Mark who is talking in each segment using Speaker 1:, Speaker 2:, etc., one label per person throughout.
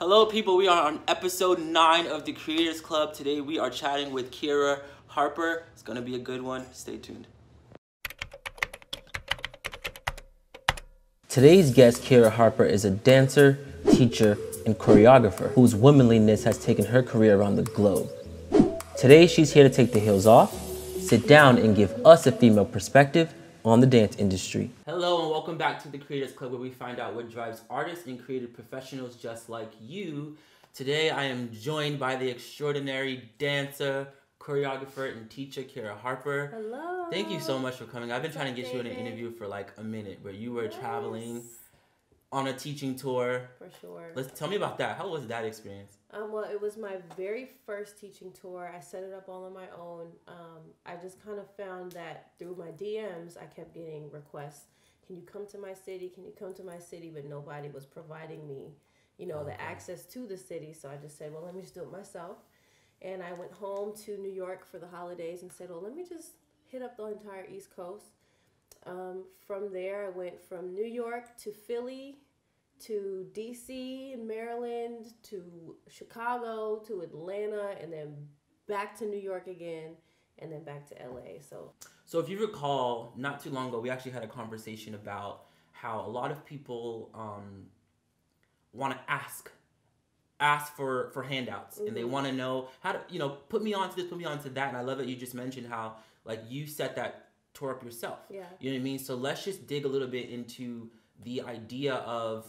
Speaker 1: Hello, people. We are on episode nine of the Creators Club. Today, we are chatting with Kiira Harper. It's gonna be a good one. Stay tuned. Today's guest, Kiira Harper, is a dancer, teacher, and choreographer whose womanliness has taken her career around the globe. Today, she's here to take the heels off, sit down, and give us a female perspective on the dance industry. Hello, and welcome back to the Creators Club, where we find out what drives artists and creative professionals just like you. Today, I am joined by the extraordinary dancer, choreographer, and teacher, Kiira Harper.
Speaker 2: Hello.
Speaker 1: Thank you so much for coming. I've been trying to get you in an interview for like a minute, but you were traveling on a teaching tour.
Speaker 2: For sure.
Speaker 1: Let's tell me about that. How was that experience?
Speaker 2: Um, well, it was my very first teaching tour. I set it up all on my own. Um, I just kind of found that through my DMs, I kept getting requests. Can you come to my city? Can you come to my city? But nobody was providing me, you know, the access to the city. So I just said, well, let me just do it myself. And I went home to New York for the holidays and said, well, let me just hit up the entire East Coast. Um, from there, I went from New York to Philly to DC, and Maryland, to Chicago, to Atlanta, and then back to New York again, and then back to LA. So,
Speaker 1: So, if you recall, not too long ago, we actually had a conversation about how a lot of people um, want to ask, ask for for handouts, and they
Speaker 2: Mhm.
Speaker 1: want to know how to, you know, put me onto this, put me onto that. And I love that you just mentioned how like you set that tour up yourself.
Speaker 2: yeah.
Speaker 1: You know what I mean? So let's just dig a little bit into the idea of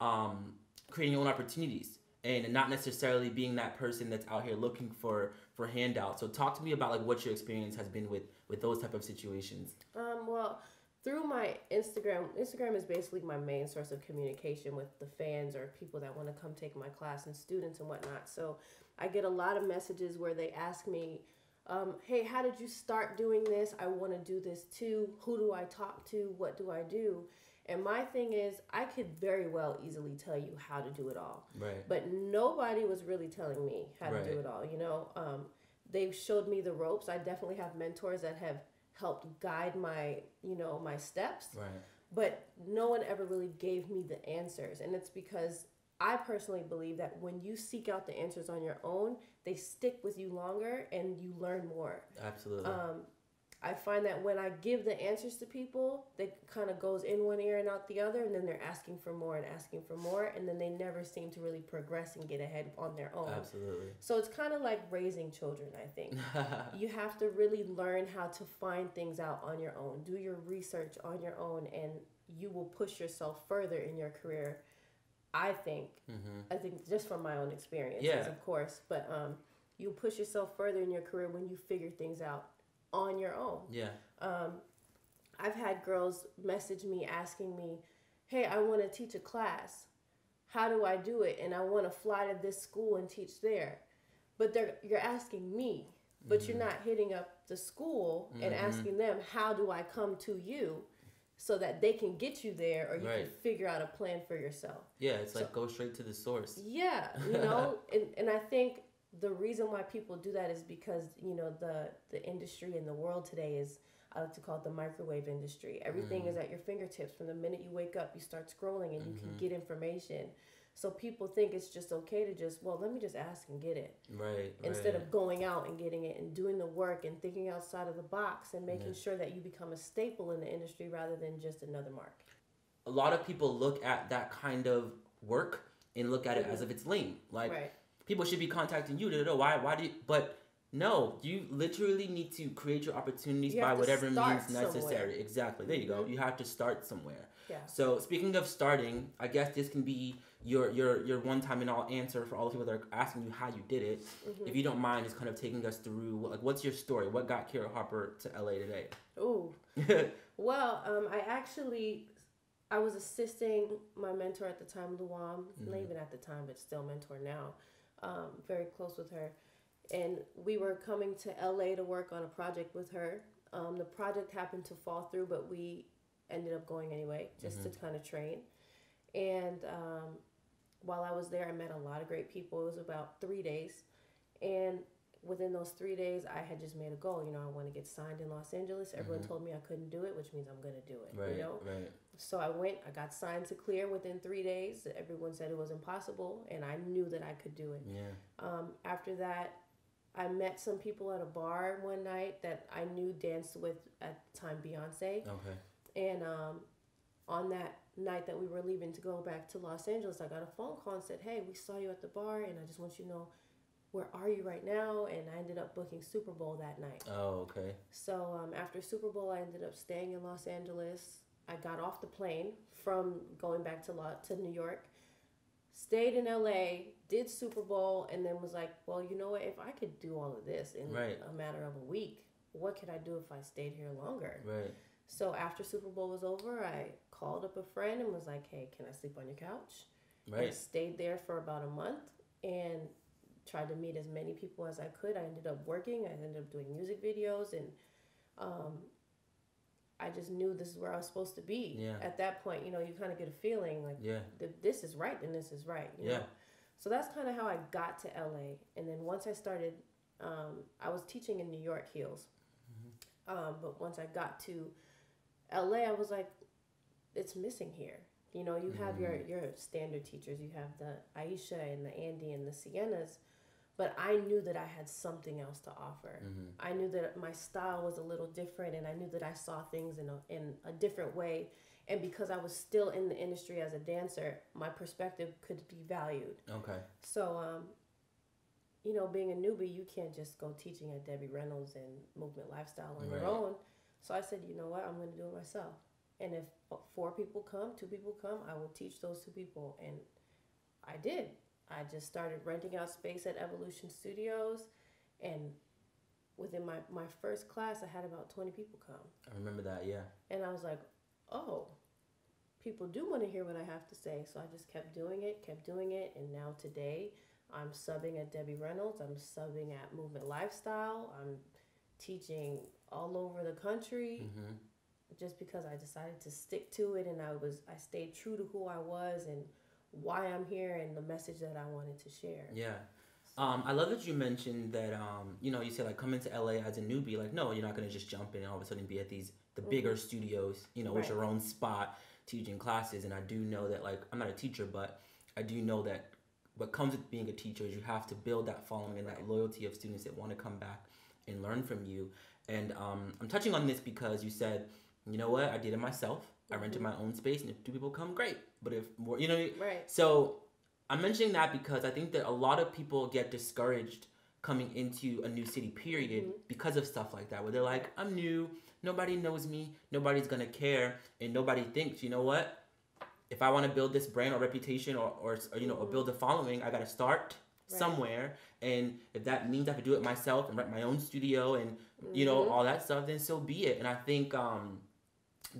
Speaker 1: um, creating your own opportunities and not necessarily being that person that's out here looking for for handouts. So talk to me about like what your experience has been with with those type of situations.
Speaker 2: Um, well, through my Instagram, Instagram is basically my main source of communication with the fans or people that want to come take my class and students and whatnot. So I get a lot of messages where they ask me, um, hey, how did you start doing this? I want to do this too. Who do I talk to? What do I do? And my thing is, I could very well easily tell you how to do it all.
Speaker 1: Right.
Speaker 2: but nobody was really telling me how to do it all you know? Um, they've showed me the ropes. I definitely have mentors that have helped guide my you know my steps.
Speaker 1: Right.
Speaker 2: but no one ever really gave me the answers. And it's because i personally believe that when you seek out the answers on your own they stick with you longer and you learn more.
Speaker 1: Absolutely.
Speaker 2: um, I find that when I give the answers to people, they kind of goes in one ear and out the other, and then they're asking for more and asking for more, and then they never seem to really progress and get ahead on their own.
Speaker 1: Absolutely.
Speaker 2: So it's kind of like raising children, I think. you have to really learn how to find things out on your own, do your research on your own, and you will push yourself further in your career. I think.
Speaker 1: hmm
Speaker 2: I think just from my own experiences,
Speaker 1: Yeah.
Speaker 2: of course, but um, you push yourself further in your career when you figure things out on your own.
Speaker 1: Yeah.
Speaker 2: Um, I've had girls message me asking me, "Hey, I want to teach a class. How do I do it? And I want to fly to this school and teach there." But they're you're asking me, but you're not hitting up the school and
Speaker 1: Mhm.
Speaker 2: asking them, "How do I come to you?" So that they can get you there, or you
Speaker 1: Right.
Speaker 2: can figure out a plan for yourself.
Speaker 1: Yeah. It's like go straight to the source.
Speaker 2: Yeah, you know, and, and I think the reason why people do that is because you know the the industry in the world today is I like to call it the microwave industry. Everything is at your fingertips from the minute you wake up. You start scrolling and you can
Speaker 1: Mhm.
Speaker 2: get information. So people think it's just okay to just well, let me just ask and get it
Speaker 1: Right.
Speaker 2: instead
Speaker 1: right.
Speaker 2: of going out and getting it and doing the work and thinking outside of the box and making
Speaker 1: Yeah.
Speaker 2: sure that you become a staple in the industry rather than just another mark.
Speaker 1: a lot of people look at that kind of work and look at it as
Speaker 2: Mhm.
Speaker 1: if it's lame. Like
Speaker 2: right.
Speaker 1: People should be contacting you. Da, da, da, why? Why do you? But no, you literally need to create your opportunities
Speaker 2: You
Speaker 1: by whatever means necessary.
Speaker 2: somewhere.
Speaker 1: Exactly. There you go.
Speaker 2: Mhm.
Speaker 1: You have to start somewhere.
Speaker 2: Yeah.
Speaker 1: So speaking of starting, I guess this can be your your your one time and all answer for all the people that are asking you how you did it.
Speaker 2: Mhm.
Speaker 1: If you don't mind, just kind of taking us through like what's your story? What got Kiira Harper to LA today?
Speaker 2: Ooh. Well, um, I actually, I was assisting my mentor at the time, Luam, not
Speaker 1: Mhm.
Speaker 2: even at the time, but still mentor now. Um, very close with her, and we were coming to LA to work on a project with her. Um, the project happened to fall through, but we ended up going anyway, just to kind of train. And um, while I was there, I met a lot of great people. It was about three days, and within those three days, I had just made a goal. You know, I want to get signed in Los Angeles. Everyone told me I couldn't do it, which means I'm gonna do it.
Speaker 1: Mm-hmm. Right.
Speaker 2: You know.
Speaker 1: Right.
Speaker 2: So I went. I got signed to clear within three days. Everyone said it was impossible, and I knew that I could do it.
Speaker 1: Yeah.
Speaker 2: Um, after that, I met some people at a bar one night that I knew danced with at the time Beyonce.
Speaker 1: Okay.
Speaker 2: And um, on that night that we were leaving to go back to Los Angeles, I got a phone call and said, "Hey, we saw you at the bar, and I just want you to know where are you right now?" And I ended up booking Super Bowl that night.
Speaker 1: Oh, okay.
Speaker 2: So um, after Super Bowl, I ended up staying in Los Angeles. I got off the plane from going back to La- to New York, stayed in LA, did Super Bowl, and then was like, "Well, you know what? If I could do all of this in
Speaker 1: Right.
Speaker 2: a matter of a week, what could I do if I stayed here longer?"
Speaker 1: Right.
Speaker 2: So after Super Bowl was over, I called up a friend and was like, "Hey, can I sleep on your couch?" I
Speaker 1: Right.
Speaker 2: stayed there for about a month and tried to meet as many people as I could. I ended up working. I ended up doing music videos, and um, I just knew this is where I was supposed to be.
Speaker 1: Yeah.
Speaker 2: At that point, you know, you kind of get a feeling like
Speaker 1: Yeah.
Speaker 2: if this is right, then this is right. You
Speaker 1: Yeah.
Speaker 2: Know? So that's kind of how I got to LA, and then once I started, um, I was teaching in New York Hills,
Speaker 1: Mm-hmm.
Speaker 2: um, but once I got to LA, I was like, it's missing here. You know, you have your
Speaker 1: Mm-hmm.
Speaker 2: your standard teachers. You have the Aisha and the Andy and the Siennas, but I knew that I had something else to offer.
Speaker 1: Mm-hmm.
Speaker 2: I knew that my style was a little different, and I knew that I saw things in a in a different way. And because I was still in the industry as a dancer, my perspective could be valued.
Speaker 1: Okay.
Speaker 2: So, um, you know, being a newbie, you can't just go teaching at Debbie Reynolds and Movement Lifestyle on
Speaker 1: Right.
Speaker 2: your own. So I said, you know what, I'm going to do it myself. And if four people come, two people come, I will teach those two people. And I did. I just started renting out space at Evolution Studios. And within my, my first class, I had about 20 people come.
Speaker 1: I remember that. Yeah.
Speaker 2: And I was like, oh, people do want to hear what I have to say. So I just kept doing it, kept doing it. And now today, I'm subbing at Debbie Reynolds. I'm subbing at Movement Lifestyle. I'm teaching all over the country
Speaker 1: Mm-hmm.
Speaker 2: just because I decided to stick to it and I was I stayed true to who I was and why I'm here and the message that I wanted to share.
Speaker 1: Yeah. Um, I love that you mentioned that. Um, you know, you said like come into LA as a newbie. Like, no, you're not gonna just jump in and all of a sudden be at these the bigger studios. You know, with your own spot teaching classes. And I do know that like I'm not a teacher, but I do know that what comes with being a teacher is you have to build that following and that loyalty of students that want to come back and learn from you. And um, I'm touching on this because you said, you know what, I did it myself. I rented mm-hmm. my own space, and if two people come, great. But if more, you know,
Speaker 2: Right.
Speaker 1: so I'm mentioning that because I think that a lot of people get discouraged coming into a new city, period, mm-hmm. because of stuff like that, where they're like, I'm new, nobody knows me, nobody's gonna care, and nobody thinks, you know what? If I want to build this brand or reputation or, or, or you know, or build a mm-hmm. following, I gotta start
Speaker 2: Right.
Speaker 1: somewhere. And if that means I have to do it myself and rent my own studio and you know all that stuff, then so be it. And I think um,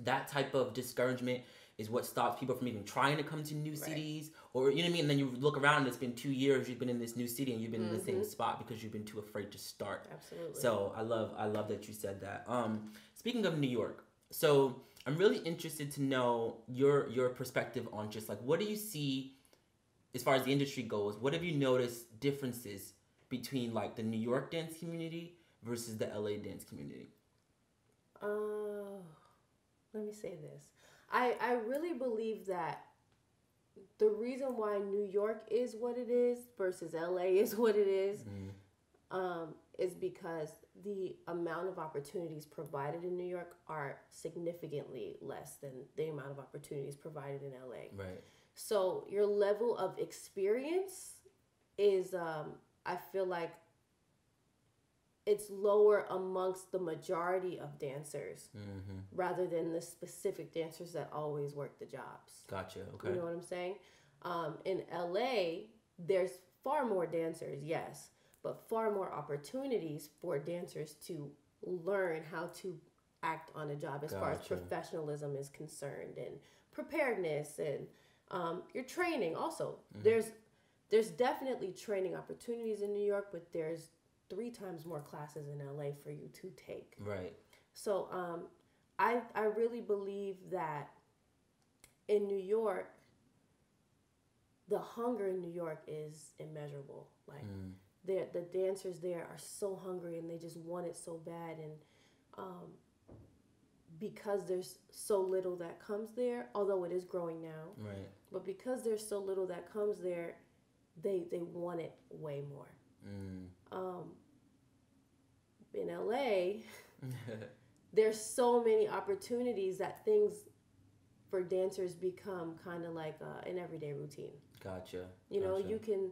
Speaker 1: that type of discouragement is what stops people from even trying to come to new cities or you know what I mean. And then you look around, and it's been two years you've been in this new city and you've been in the same spot because you've been too afraid to start.
Speaker 2: Absolutely.
Speaker 1: So I love I love that you said that. Um, speaking of New York, so I'm really interested to know your your perspective on just like what do you see as far as the industry goes. What have you noticed differences between like the New York dance community versus the LA dance community?
Speaker 2: Uh, let me say this. I, I really believe that the reason why New York is what it is versus LA is what it is, um, is because the amount of opportunities provided in New York are significantly less than the amount of opportunities provided in LA.
Speaker 1: Right.
Speaker 2: So your level of experience is, um, I feel like, it's lower amongst the majority of dancers
Speaker 1: Mm-hmm.
Speaker 2: rather than the specific dancers that always work the jobs.
Speaker 1: Gotcha. Okay.
Speaker 2: You know what I'm saying? Um, in LA, there's far more dancers, yes, but far more opportunities for dancers to learn how to act on a job as far as professionalism is concerned and preparedness and um, your training also. There's there's definitely training opportunities in New York, but there's three times more classes in LA for you to take.
Speaker 1: Right.
Speaker 2: So um, I I really believe that in New York, the hunger in New York is immeasurable. Like the the dancers there are so hungry and they just want it so bad and um, because there's so little that comes there, although it is growing now,
Speaker 1: Right.
Speaker 2: but because there's so little that comes there, they they want it way more.
Speaker 1: Mm.
Speaker 2: Um, in LA, there's so many opportunities that things for dancers become kind of like uh, an everyday routine.
Speaker 1: gotcha.
Speaker 2: You know,
Speaker 1: Gotcha.
Speaker 2: you can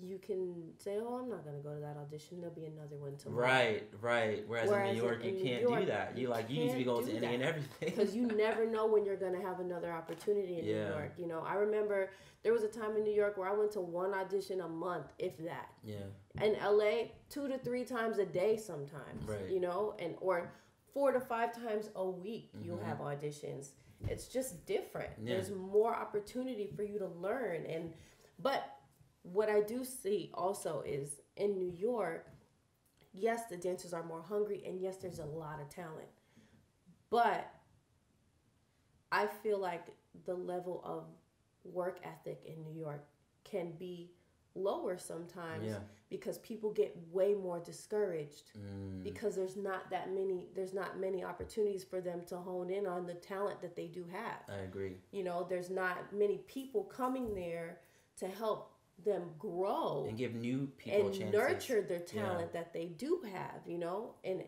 Speaker 2: you can say, "Oh, I'm not gonna go to that audition. There'll be another one tomorrow."
Speaker 1: Right, right. Whereas,
Speaker 2: Whereas
Speaker 1: in New York,
Speaker 2: in-
Speaker 1: you can't do that. You
Speaker 2: you
Speaker 1: like you need to be going to any and everything.
Speaker 2: because you never know when you're gonna have another opportunity in New York. You know, I remember there was a time in New York where I went to one audition a month, if that.
Speaker 1: yeah.
Speaker 2: In LA, two to three times a day sometimes.
Speaker 1: Right.
Speaker 2: You know, and or four to five times a week you'll
Speaker 1: Mhm.
Speaker 2: have auditions. It's just different.
Speaker 1: Yeah.
Speaker 2: There's more opportunity for you to learn and but what I do see also is in New York, yes, the dancers are more hungry and yes, there's a lot of talent. But I feel like the level of work ethic in New York can be lower sometimes
Speaker 1: Yeah.
Speaker 2: because people get way more discouraged
Speaker 1: Mm.
Speaker 2: because there's not that many there's not many opportunities for them to hone in on the talent that they do have
Speaker 1: I agree.
Speaker 2: you know there's not many people coming there to help them grow
Speaker 1: And give new people
Speaker 2: and
Speaker 1: chances.
Speaker 2: nurture their talent that they do have you know and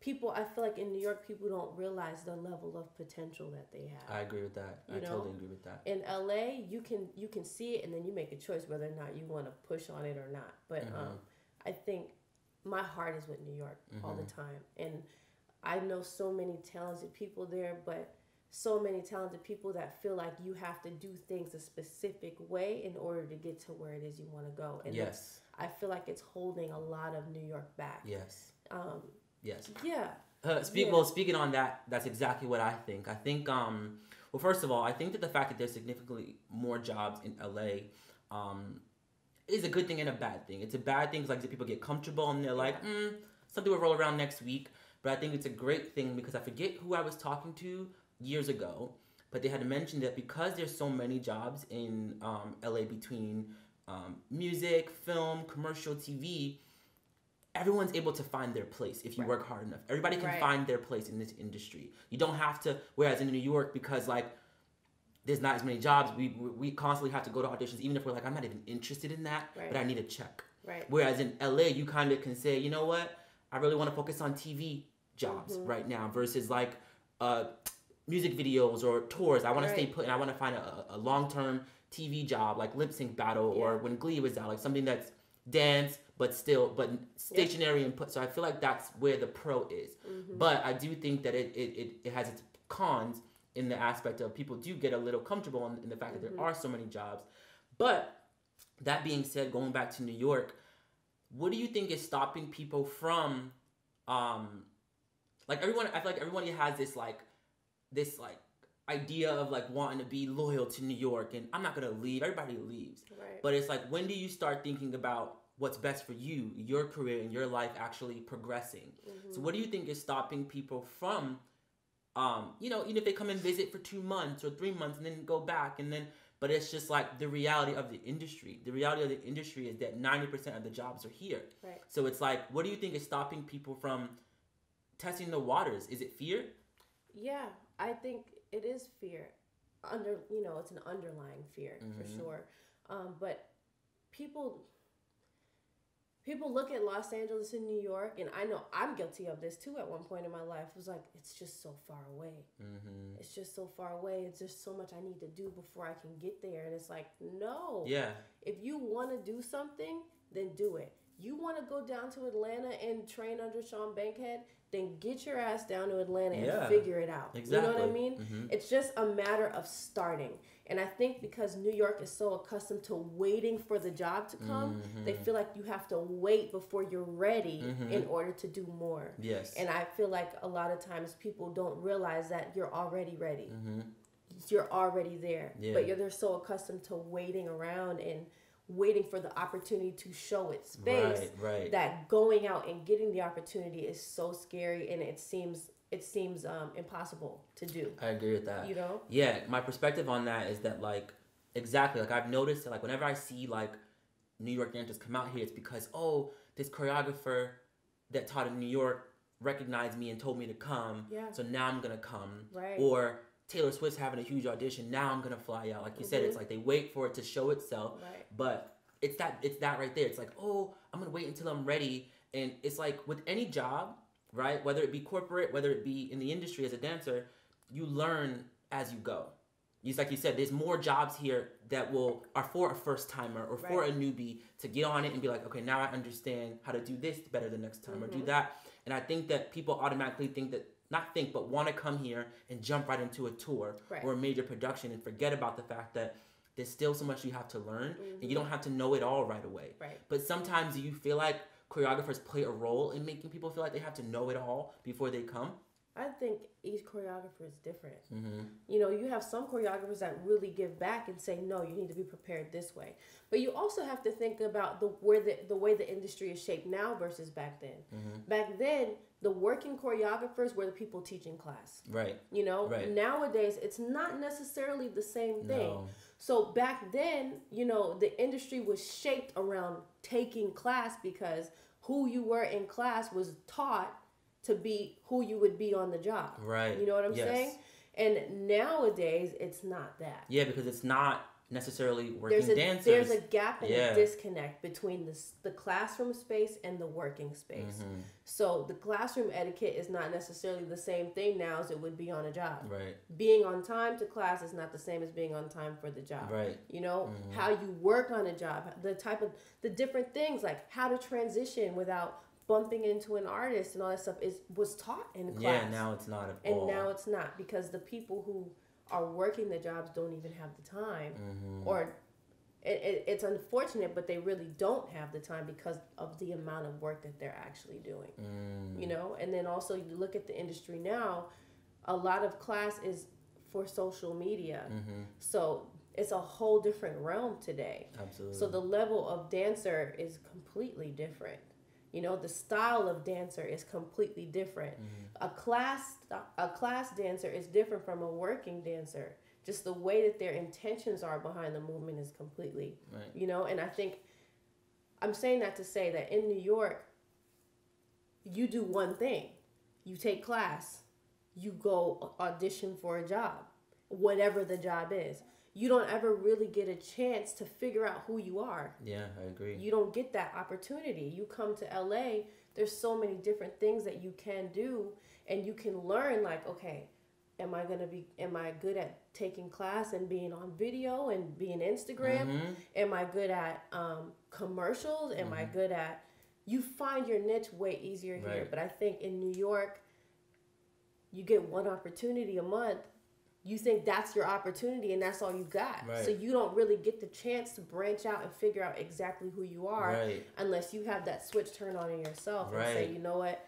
Speaker 2: people i feel like in new york people don't realize the level of potential that they have
Speaker 1: I agree with that. I
Speaker 2: know?
Speaker 1: totally agree with that.
Speaker 2: in LA, you can you can see it and then you make a choice whether or not you want to push on it or not. But
Speaker 1: Mm-hmm.
Speaker 2: um, I think my heart is with New York all
Speaker 1: Mm-hmm.
Speaker 2: the time, and I know so many talented people there, but so many talented people that feel like you have to do things a specific way in order to get to where it is you want to go. And
Speaker 1: yes.
Speaker 2: I feel like it's holding a lot of New York back.
Speaker 1: Yes.
Speaker 2: Um,
Speaker 1: Yes.
Speaker 2: yeah.
Speaker 1: Uh, speak,
Speaker 2: Yeah.
Speaker 1: Well, speaking on that, that's exactly what I think. I think, um, well, first of all, I think that the fact that there's significantly more jobs in LA um, is a good thing and a bad thing. It's a bad thing because, like, people get comfortable and they're like, mm, something will roll around next week. But I think it's a great thing because I forget who I was talking to years ago, but they had mentioned that because there's so many jobs in um, LA between um, music, film, commercial, TV, everyone's able to find their place if you
Speaker 2: Right.
Speaker 1: work hard enough. Everybody can
Speaker 2: Right.
Speaker 1: find their place in this industry. You don't have to. Whereas in New York, because like there's not as many jobs, we we constantly have to go to auditions, even if we're like, I'm not even interested in that,
Speaker 2: Right.
Speaker 1: but I need a check.
Speaker 2: Right.
Speaker 1: Whereas in LA, you kind of can say, you know what, I really want to focus on TV jobs
Speaker 2: Mm-hmm.
Speaker 1: right now versus like uh, music videos or tours. I want to stay put and I want to find a, a long term TV job like lip sync battle or when Glee was out, like something that's dance but still but stationary and put. So I feel like that's where the pro is.
Speaker 2: Mm-hmm.
Speaker 1: But I do think that it, it, it, it has its cons in the aspect of people do get a little comfortable in, in the fact that
Speaker 2: Mm-hmm.
Speaker 1: there are so many jobs. But that being said, going back to New York, what do you think is stopping people from um like everyone I feel like everyone has this like this like idea of like wanting to be loyal to New York and I'm not gonna leave. Everybody leaves.
Speaker 2: Right.
Speaker 1: But it's like when do you start thinking about what's best for you, your career and your life actually progressing? So what do you think is stopping people from um, you know, even if they come and visit for two months or three months and then go back and then but it's just like the reality of the industry. The reality of the industry is that 90% of the jobs are here.
Speaker 2: Right.
Speaker 1: So it's like, what do you think is stopping people from testing the waters? Is it fear?
Speaker 2: Yeah, I think it is fear. Under you know, it's an underlying fear for
Speaker 1: Mhm.
Speaker 2: sure. Um, but people people look at Los Angeles and New York, and I know I'm guilty of this too. At one point in my life, it was like it's just so far away.
Speaker 1: Mm-hmm.
Speaker 2: It's just so far away. It's just so much I need to do before I can get there. And it's like, no.
Speaker 1: Yeah.
Speaker 2: If you want to do something, then do it. You want to go down to Atlanta and train under Sean Bankhead, then get your ass down to Atlanta and
Speaker 1: Yeah.
Speaker 2: figure it out. You know what I
Speaker 1: Exactly.
Speaker 2: mean?
Speaker 1: Mhm.
Speaker 2: It's just a matter of starting. And I think because New York is so accustomed to waiting for the job to come, they
Speaker 1: Mm-hmm.
Speaker 2: feel like you have to wait before you're ready in order to do more.
Speaker 1: Yes.
Speaker 2: And I feel like a lot of times people don't realize that you're already ready.
Speaker 1: mm-hmm.
Speaker 2: You're already there.
Speaker 1: Yeah.
Speaker 2: But you're they're so accustomed to waiting around and waiting for the opportunity to show its face
Speaker 1: Right, right.
Speaker 2: that going out and getting the opportunity is so scary and it seems it seems um, impossible to do.
Speaker 1: I agree with that.
Speaker 2: You know?
Speaker 1: Yeah, my perspective on that is that like exactly like I've noticed that like whenever I see like New York dancers come out here, it's because oh, this choreographer that taught in New York recognized me and told me to come.
Speaker 2: Yeah.
Speaker 1: So now I'm gonna come.
Speaker 2: Right.
Speaker 1: Or Taylor Swift's having a huge audition. Now I'm gonna fly out. Like you said, it's like they wait for it to show itself.
Speaker 2: Mm-hmm. Right.
Speaker 1: But it's that it's that right there. It's like oh, I'm gonna wait until I'm ready. And it's like with any job, right? Whether it be corporate, whether it be in the industry as a dancer, you learn as you go. It's like you said, there's more jobs here that will are for a first timer or for a newbie to get on it and be like, okay, now I understand how to do this better the next time or do that. And I think that people automatically think that not think but want to come here and jump right into a tour
Speaker 2: Right.
Speaker 1: or a major production and forget about the fact that there's still so much you have to learn and you mm-hmm. don't have to know it all right away.
Speaker 2: Right.
Speaker 1: But sometimes you feel like choreographers play a role in making people feel like they have to know it all before they come?
Speaker 2: I think each choreographer is different.
Speaker 1: Mm-hmm.
Speaker 2: You know, you have some choreographers that really give back and say, no, you need to be prepared this way. But you also have to think about the where the, the way the industry is shaped now versus back then.
Speaker 1: Mm-hmm.
Speaker 2: Back then, the working choreographers were the people teaching class.
Speaker 1: Right.
Speaker 2: You know,
Speaker 1: Right.
Speaker 2: nowadays it's not necessarily the same thing.
Speaker 1: No.
Speaker 2: So back then, you know, the industry was shaped around taking class because who you were in class was taught to be who you would be on the job.
Speaker 1: Right.
Speaker 2: You know what I'm
Speaker 1: Yes.
Speaker 2: saying? And nowadays, it's not that.
Speaker 1: Yeah, because it's not necessarily working
Speaker 2: There's a
Speaker 1: dancers.
Speaker 2: there's a gap and
Speaker 1: Yeah.
Speaker 2: a disconnect between the the classroom space and the working space.
Speaker 1: Mm-hmm.
Speaker 2: So the classroom etiquette is not necessarily the same thing now as it would be on a job.
Speaker 1: right.
Speaker 2: Being on time to class is not the same as being on time for the job.
Speaker 1: Right.
Speaker 2: You know
Speaker 1: Mm-hmm.
Speaker 2: how you work on a job, the type of the different things like how to transition without bumping into an artist and all that stuff is was taught in class.
Speaker 1: Yeah, now it's not at
Speaker 2: and
Speaker 1: all.
Speaker 2: now it's not because the people who are working the jobs don't even have the time
Speaker 1: Mm-hmm.
Speaker 2: or it, it, it's unfortunate but they really don't have the time because of the amount of work that they're actually doing
Speaker 1: Mm.
Speaker 2: you know and then also you look at the industry now a lot of class is for social media
Speaker 1: Mm-hmm.
Speaker 2: so it's a whole different realm today
Speaker 1: Absolutely.
Speaker 2: so the level of dancer is completely different. You know, the style of dancer is completely different.
Speaker 1: Mm-hmm.
Speaker 2: A class a class dancer is different from a working dancer. Just the way that their intentions are behind the movement is completely,
Speaker 1: Right.
Speaker 2: you know, and I think I'm saying that to say that in New York you do one thing. You take class, you go audition for a job, whatever the job is. You don't ever really get a chance to figure out who you are.
Speaker 1: yeah, I agree.
Speaker 2: You don't get that opportunity. You come to LA, there's so many different things that you can do and you can learn like, okay, am I going to be am I good at taking class and being on video and being Instagram?
Speaker 1: Mhm.
Speaker 2: Am I good at um, commercials? Am I good at you find your niche way easier here,
Speaker 1: Right.
Speaker 2: but I think in New York you get one opportunity a month. You think that's your opportunity and that's all you got.
Speaker 1: Right.
Speaker 2: So you don't really get the chance to branch out and figure out exactly who you are
Speaker 1: Right.
Speaker 2: unless you have that switch turned on in yourself and say, you know what,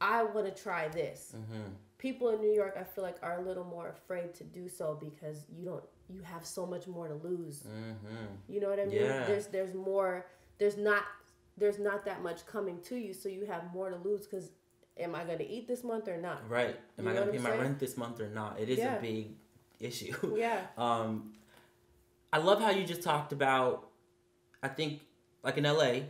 Speaker 2: I want to try this.
Speaker 1: Mm-hmm.
Speaker 2: People in New York, I feel like, are a little more afraid to do so because you don't, you have so much more to lose.
Speaker 1: Mm-hmm.
Speaker 2: You know what I mean?
Speaker 1: Yeah.
Speaker 2: There's there's more. There's not there's not that much coming to you, so you have more to lose. Because am I going to eat this month or not?
Speaker 1: Right. Am
Speaker 2: You
Speaker 1: I gonna pay my
Speaker 2: saying?
Speaker 1: rent this month or not? It is
Speaker 2: Yeah.
Speaker 1: a big issue.
Speaker 2: Yeah.
Speaker 1: Um, I love how you just talked about. I think, like in LA,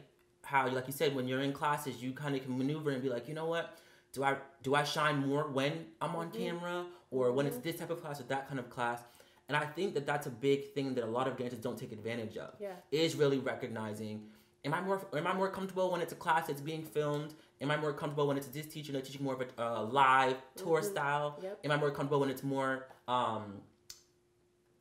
Speaker 1: how like you said, when you're in classes, you kind of can maneuver and be like, you know what, do I do I shine more when I'm on
Speaker 2: Mm-hmm.
Speaker 1: camera or when it's this type of class or that kind of class? And I think that that's a big thing that a lot of dancers don't take advantage of.
Speaker 2: Yeah.
Speaker 1: Is really recognizing. Am I more am I more comfortable when it's a class that's being filmed? Am I more comfortable when it's this teacher that's teaching more of a uh, live tour style?
Speaker 2: Mm-hmm. Yep.
Speaker 1: Am I more comfortable when it's more um,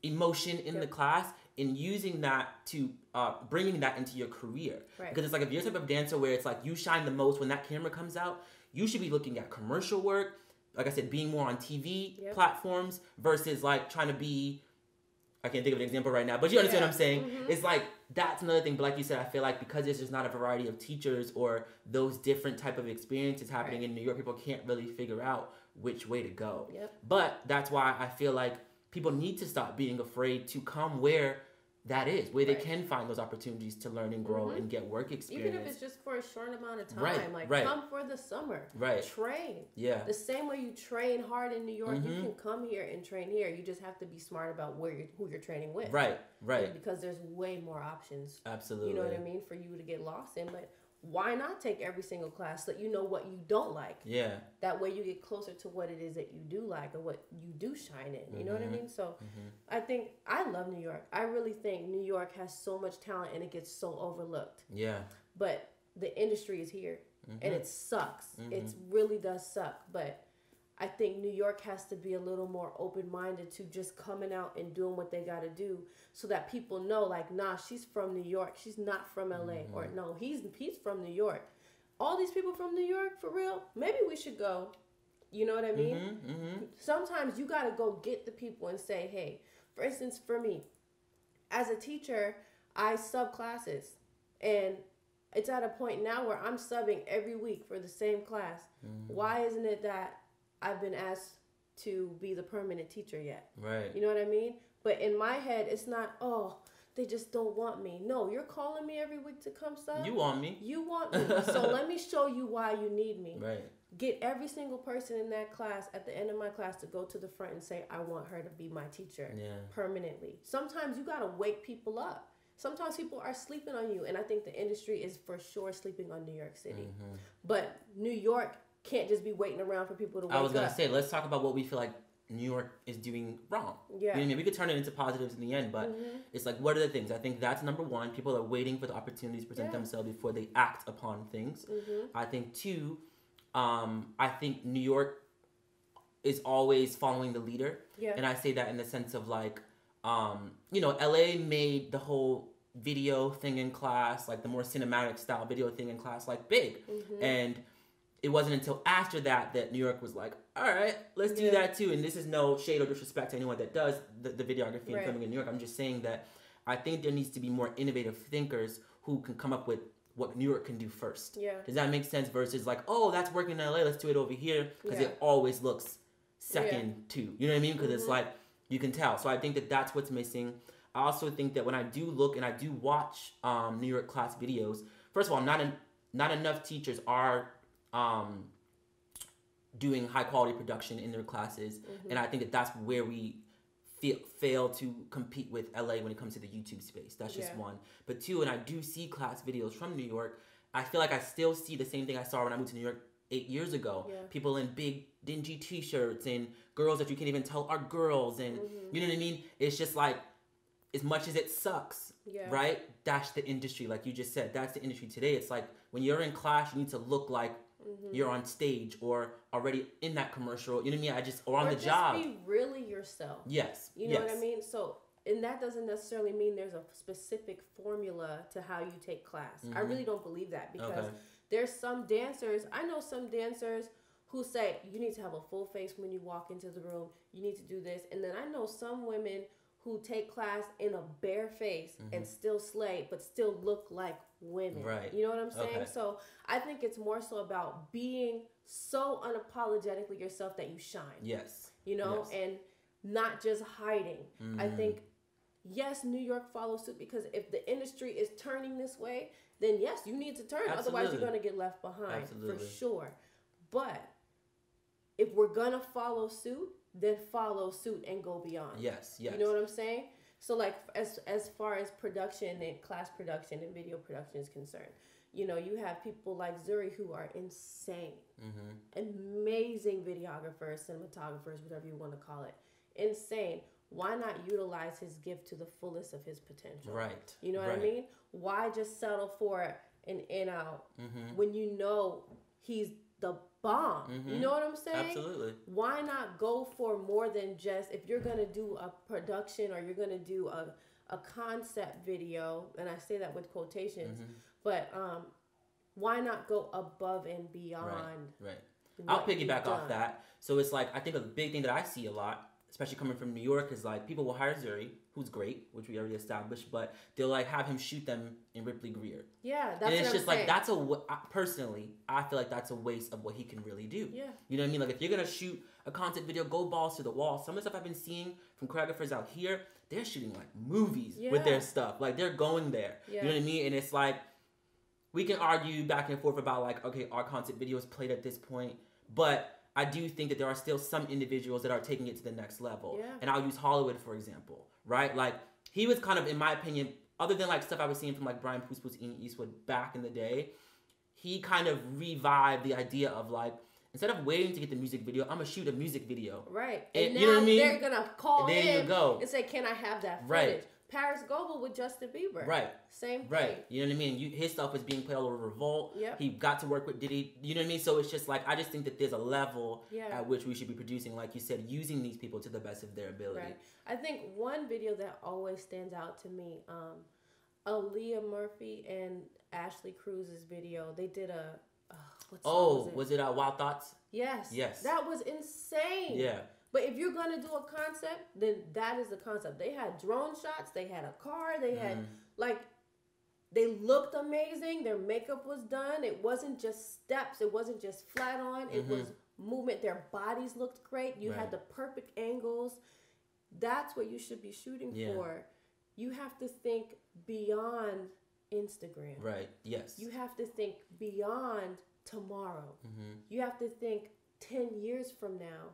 Speaker 1: emotion in the class and using that to uh, bringing that into your career
Speaker 2: Right.
Speaker 1: because it's like if you're type of dancer where it's like you shine the most when that camera comes out you should be looking at commercial work like i said being more on tv
Speaker 2: Yep.
Speaker 1: platforms versus like trying to be i can't think of an example right now but you understand what i'm saying
Speaker 2: Mm-hmm.
Speaker 1: it's like that's another thing but like you said i feel like because there's just not a variety of teachers or those different type of experiences happening
Speaker 2: Right.
Speaker 1: in new york people can't really figure out which way to go
Speaker 2: Yep.
Speaker 1: but that's why I feel like people need to stop being afraid to come where that is where they can find those opportunities to learn and grow
Speaker 2: Mhm.
Speaker 1: and get work experience.
Speaker 2: Even if it's just for a short amount of time,
Speaker 1: Right,
Speaker 2: like
Speaker 1: right.
Speaker 2: come for the summer,
Speaker 1: right.
Speaker 2: train.
Speaker 1: Yeah.
Speaker 2: The same way you train hard in New York,
Speaker 1: Mhm.
Speaker 2: you can come here and train here. You just have to be smart about where you're, who you're training with.
Speaker 1: Right. Right.
Speaker 2: Because there's way more options.
Speaker 1: Absolutely.
Speaker 2: You know what I mean for you to get lost in, but why not take every single class so that you know what you don't like?
Speaker 1: Yeah.
Speaker 2: That way you get closer to what it is that you do like or what you do shine in. You know what I
Speaker 1: Mhm.
Speaker 2: mean? So
Speaker 1: hmm
Speaker 2: I think I love New York. I really think New York has so much talent and it gets so overlooked.
Speaker 1: Yeah.
Speaker 2: But the industry is here
Speaker 1: Mhm.
Speaker 2: and it sucks. It really does suck. But I think New York has to be a little more open minded to just coming out and doing what they got to do so that people know, like, nah, she's from New York. She's not from LA. Or
Speaker 1: Mhm.
Speaker 2: no, he's he's from New York. All these people from New York, for real, maybe we should go. You know what I mean?
Speaker 1: hmm hmm
Speaker 2: sometimes you got to go get the people and say, hey, for instance, for me, as a teacher, I sub classes. And it's at a point now where I'm subbing every week for the same class.
Speaker 1: Mm-hmm.
Speaker 2: Why isn't it that I've been asked to be the permanent teacher yet?
Speaker 1: Right.
Speaker 2: You know what I mean? But in my head, it's not, oh, they just don't want me. No, you're calling me every week to come sub.
Speaker 1: You want me?
Speaker 2: You want me. so let me show you why you need me
Speaker 1: Right.
Speaker 2: get every single person in that class at the end of my class to go to the front and say i want her to be my teacher
Speaker 1: Yeah.
Speaker 2: permanently sometimes you got to wake people up sometimes people are sleeping on you and i think the industry is for sure sleeping on new york city
Speaker 1: hmm
Speaker 2: but new york can't just be waiting around for people to wake
Speaker 1: I was gonna
Speaker 2: up
Speaker 1: say, let's talk about what we feel like New York is doing wrong. You know
Speaker 2: yeah
Speaker 1: I mean? We could turn it into positives in the end, but
Speaker 2: Mhm.
Speaker 1: it's like, what are the things? I think that's number one. People are waiting for the opportunities to present
Speaker 2: Yeah.
Speaker 1: themselves before they act upon things.
Speaker 2: Mhm.
Speaker 1: I think two, um, I think New York is always following the leader,
Speaker 2: yeah
Speaker 1: and I say that in the sense of like, um, you know, LA made the whole video thing in class, like the more cinematic style video thing in class, like big,
Speaker 2: Mhm.
Speaker 1: and it wasn't until after that that New York was like, all right, let's do
Speaker 2: Yeah.
Speaker 1: that too. And this is no shade or disrespect to anyone that does the, the videography and filming in New York. I'm just saying that I think there needs to be more innovative thinkers who can come up with what New York can do first.
Speaker 2: yeah
Speaker 1: Does that make sense? Versus like, oh, that's working in LA, let's do it over here because
Speaker 2: Yeah.
Speaker 1: it always looks second to. You know what I mean? Because it's
Speaker 2: Mhm.
Speaker 1: like you can tell. So I think that that's what's missing. I also think that when I do look and I do watch um, New York class videos, first of all, not en- not enough teachers are um, doing high quality production in their classes,
Speaker 2: Mhm.
Speaker 1: and I think that that's where we feel, fail to compete with LA when it comes to the YouTube space. That's just
Speaker 2: Yeah.
Speaker 1: one. But two, and I do see class videos from New York. I feel like I still see the same thing I saw when I moved to New York eight years ago.
Speaker 2: Yeah.
Speaker 1: People in big dingy T-shirts and girls that you can't even tell are girls, and
Speaker 2: Mhm.
Speaker 1: you know what I mean. It's just like, as much as it sucks,
Speaker 2: yeah
Speaker 1: right? That's the industry, like you just said. That's the industry today. It's like when you're in class, you need to look like
Speaker 2: Mhm.
Speaker 1: you're on stage or already in that commercial. You know what I mean? I just or on
Speaker 2: or
Speaker 1: the
Speaker 2: just
Speaker 1: job.
Speaker 2: be really yourself
Speaker 1: yes.
Speaker 2: You know what I mean? So, and that doesn't necessarily mean there's a specific formula to how you take class. I
Speaker 1: Mhm.
Speaker 2: really don't believe that because
Speaker 1: Okay.
Speaker 2: there's some dancers, I know some dancers who say you need to have a full face when you walk into the room, you need to do this. And then I know some women who take class in a bare face and still slay, but still look like women.
Speaker 1: Mm-hmm. Right.
Speaker 2: You know what I'm saying?
Speaker 1: Okay.
Speaker 2: So I think it's more so about being so unapologetically yourself that you shine
Speaker 1: Yes.
Speaker 2: you know,
Speaker 1: Yes.
Speaker 2: and not just hiding. I
Speaker 1: Mhm.
Speaker 2: think, yes, New York follows suit because if the industry is turning this way, then yes, you need to turn. Otherwise, you're going to get left behind
Speaker 1: Absolutely.
Speaker 2: for sure. But if we're going to follow suit, then follow suit and go beyond.
Speaker 1: Yes. Yes.
Speaker 2: You know what I'm saying? So like as as far as production and class production and video production is concerned, you know, you have people like Zuri who are insane
Speaker 1: mm-hmm.
Speaker 2: amazing videographers, cinematographers, whatever you want to call it. Insane. Why not utilize his gift to the fullest of his potential?
Speaker 1: Right.
Speaker 2: You know what
Speaker 1: right.
Speaker 2: I mean? Why just settle for an in out
Speaker 1: Mm-hmm.
Speaker 2: when you know he's the bomb? You
Speaker 1: Mhm.
Speaker 2: know what I'm saying?
Speaker 1: Absolutely.
Speaker 2: Why not go for more than just if you're gonna do a production or you're gonna do a a concept video, and I say that with quotations,
Speaker 1: Mhm.
Speaker 2: but um, why not go above and beyond?
Speaker 1: Right.
Speaker 2: right. I'll
Speaker 1: piggyback off that. So it's like I think a big thing that I see a lot, especially coming from New York, is like people will hire Zuri, who's great, which we already established, but they'll like have him shoot them in Ripley Grier,
Speaker 2: Yeah, that's
Speaker 1: and it's just like that's a personally, I feel like that's a waste of what he can really do.
Speaker 2: Yeah,
Speaker 1: You know what I mean? Like if you're gonna shoot a content video, go balls to the wall. Some of the stuff I've been seeing from choreographers out here, they're shooting like movies with their stuff. Like they're going there. Yeah. You know what I mean? And it's like we can argue back and forth about like, okay, our content video is played at this point, but I do think that there are still some individuals that are taking it to the next level.
Speaker 2: Yeah.
Speaker 1: And I'll use Hollywood for example, right? Like he was kind of, in my opinion, other than like stuff I was seeing from like Brian Puspos Ian Eastwood back in the day, he kind of revived the idea of like instead of waiting to get the music video, I'm gonna shoot a music video.
Speaker 2: Right.
Speaker 1: And-
Speaker 2: And,
Speaker 1: you
Speaker 2: now
Speaker 1: know what I mean?
Speaker 2: they're gonna call
Speaker 1: There you go.
Speaker 2: and say, "Can I have that footage?"
Speaker 1: Right.
Speaker 2: Parris Goebel with Justin Bieber.
Speaker 1: Right.
Speaker 2: Same thing.
Speaker 1: Right. You know what I mean? You, his stuff was being played all over Revolt.
Speaker 2: Yep.
Speaker 1: He got to work with Diddy. You know what I mean? So it's just like I just think that there's a level
Speaker 2: Yeah.
Speaker 1: at which we should be producing, like you said, using these people to the best of their ability.
Speaker 2: Right. I think one video that always stands out to me, um, Aaliyah Murphy and Ashley Cruz's video. They did a. Uh,
Speaker 1: Oh,
Speaker 2: was it?
Speaker 1: was it uh, Wild Thoughts?
Speaker 2: Yes.
Speaker 1: Yes.
Speaker 2: That was insane.
Speaker 1: Yeah.
Speaker 2: But if you're gonna do a concept, then that is the concept. They had drone shots. They had a car. They had
Speaker 1: Mhm.
Speaker 2: like. They looked amazing. Their makeup was done. It wasn't just steps. It wasn't just flat on. It
Speaker 1: Mhm.
Speaker 2: was movement. Their bodies looked great. You
Speaker 1: Right.
Speaker 2: had the perfect angles. That's what you should be shooting
Speaker 1: Yeah.
Speaker 2: for. You have to think beyond Instagram.
Speaker 1: Right. Yes.
Speaker 2: You have to think beyond tomorrow.
Speaker 1: hmm
Speaker 2: You have to think 10 years from now.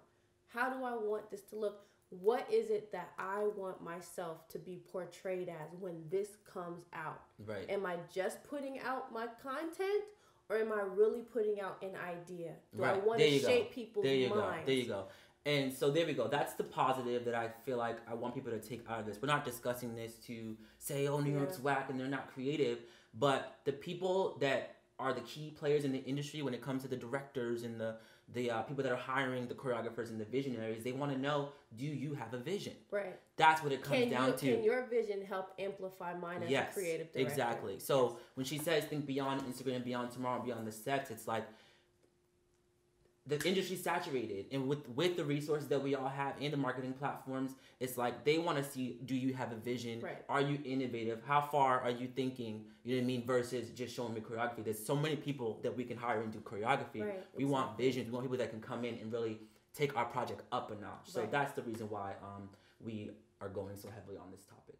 Speaker 2: How do I want this to look? What is it that I want myself to be portrayed as when this comes out?
Speaker 1: Right.
Speaker 2: Am I just putting out my content or am I really putting out an idea? Do I
Speaker 1: Right.
Speaker 2: want
Speaker 1: There
Speaker 2: to
Speaker 1: you go.
Speaker 2: shape people's
Speaker 1: there you
Speaker 2: minds?
Speaker 1: go. There you go. And so there we go. That's the positive that I feel like I want people to take out of this. We're not discussing this to say, oh, New
Speaker 2: Yeah.
Speaker 1: York's whack and they're not creative, but the people that are the key players in the industry when it comes to the directors and the the uh, people that are hiring the choreographers and the visionaries, they want to know, do you have a vision?
Speaker 2: Right.
Speaker 1: That's what it comes
Speaker 2: Can,
Speaker 1: down
Speaker 2: you,
Speaker 1: to.
Speaker 2: can your vision help amplify mine as
Speaker 1: yes,
Speaker 2: a creative director?
Speaker 1: exactly. So
Speaker 2: Yes.
Speaker 1: when she says think beyond Instagram, beyond tomorrow, beyond the sets, it's like the industry's saturated, and with with the resources that we all have and the marketing platforms, it's like they want to see: do you have a vision?
Speaker 2: Right.
Speaker 1: Are you innovative? How far are you thinking? You know what I mean? Versus just showing me choreography. There's so many people that we can hire and do choreography.
Speaker 2: Right,
Speaker 1: We want visions. We want people that can come in and really take our project up a notch. So
Speaker 2: Right.
Speaker 1: that's the reason why um, we are going so heavily on this topic.